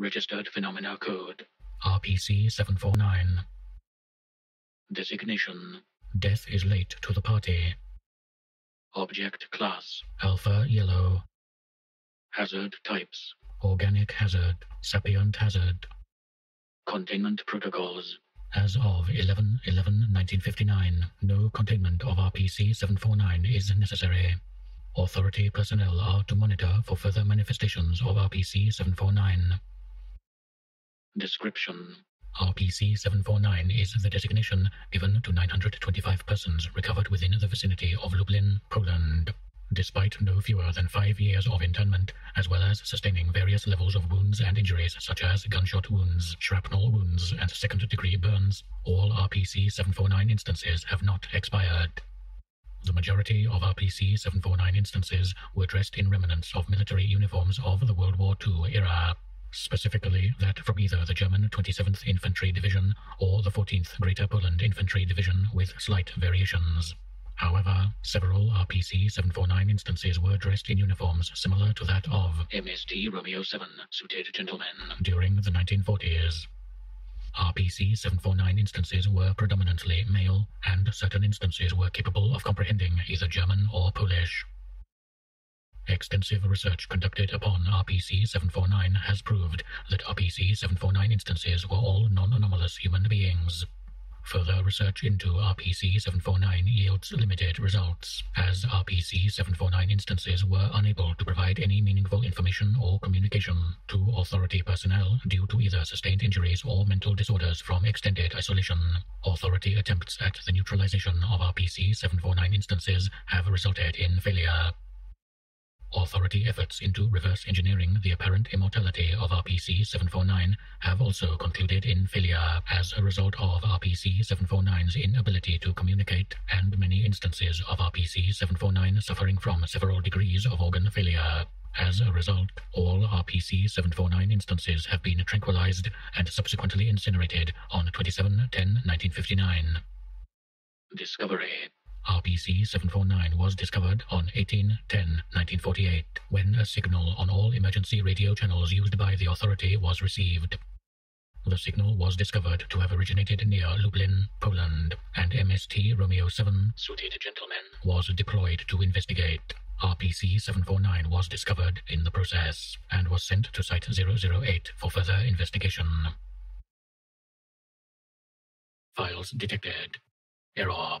Registered Phenomena Code. RPC 749. Designation. Death is late to the party. Object Class. Alpha Yellow. Hazard Types. Organic Hazard. Sapient Hazard. Containment Protocols. As of 11 11 1959, no containment of RPC 749 is necessary. Authority personnel are to monitor for further manifestations of RPC 749. Description. RPC 749 is the designation given to 925 persons recovered within the vicinity of Lublin, Poland. Despite no fewer than five years of internment, as well as sustaining various levels of wounds and injuries such as gunshot wounds, shrapnel wounds, and second degree burns, all RPC 749 instances have not expired. The majority of RPC 749 instances were dressed in remnants of military uniforms of the World War II era specifically that from either the German 27th Infantry Division or the 14th Greater Poland Infantry Division with slight variations. However, several RPC 749 instances were dressed in uniforms similar to that of MST Romeo 7 Suited Gentlemen. during the 1940s. RPC 749 instances were predominantly male, and certain instances were capable of comprehending either German or Polish. Extensive research conducted upon RPC 749 has proved that RPC 749 instances were all non anomalous human beings. Further research into RPC 749 yields limited results, as RPC 749 instances were unable to provide any meaningful information or communication to authority personnel due to either sustained injuries or mental disorders from extended isolation. Authority attempts at the neutralization of RPC 749 instances have resulted in failure. Authority efforts into reverse engineering the apparent immortality of RPC 749 have also concluded in failure as a result of RPC 749's inability to communicate and many instances of RPC 749 suffering from several degrees of organ failure. As a result, all RPC 749 instances have been tranquilized and subsequently incinerated on 27 10 1959. Discovery. RPC 749 was discovered on 18 10 1948 when a signal on all emergency radio channels used by the authority was received. The signal was discovered to have originated near Lublin, Poland, and MST Romeo 7 Suited Gentlemen. was deployed to investigate. RPC 749 was discovered in the process and was sent to Site 008 for further investigation. Files detected. Error.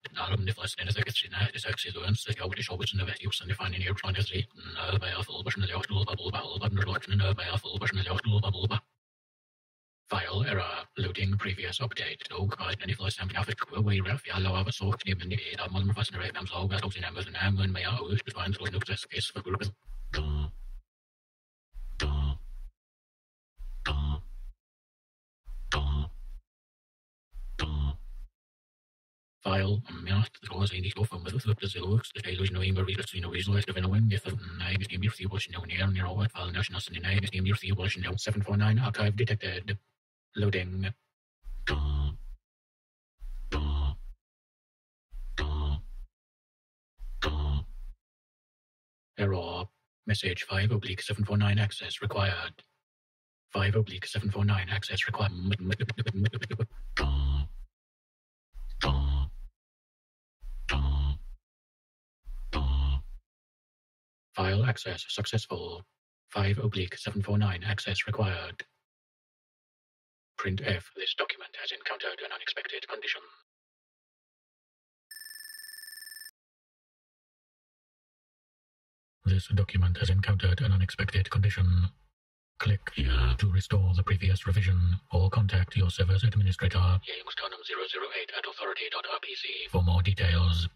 het zin is accidents dat jou de show is in de weg op zijn van in hier van is die bij afval was een leeuwstoel babbel babbel babbel babbel bij afval was een leeuwstoel babbel babbel File error. Loading previous update. Dog card and if last time traffic away ref ya law of a soft name in the air. Mother fast and I'm so bad in Amazon and when my hours to find so no test case for group. Duh. Duh. Duh. Duh. Duh. File macht dros in die stof van de flip de zelooks de hele no immer weer zien over zo de when if I is near the was no near near what file national in I is near the was no 749 archive detected loading. Error. Message 5 oblique 749 access required. 5 oblique 749 access required. Duh. Duh. Duh. Duh. File access successful. 5 oblique 749 access required. Print F. This document has encountered an unexpected condition. This document has encountered an unexpected condition. Click here to restore the previous revision or contact your server's administrator Youngstown 008 at authority.rpc. for more details.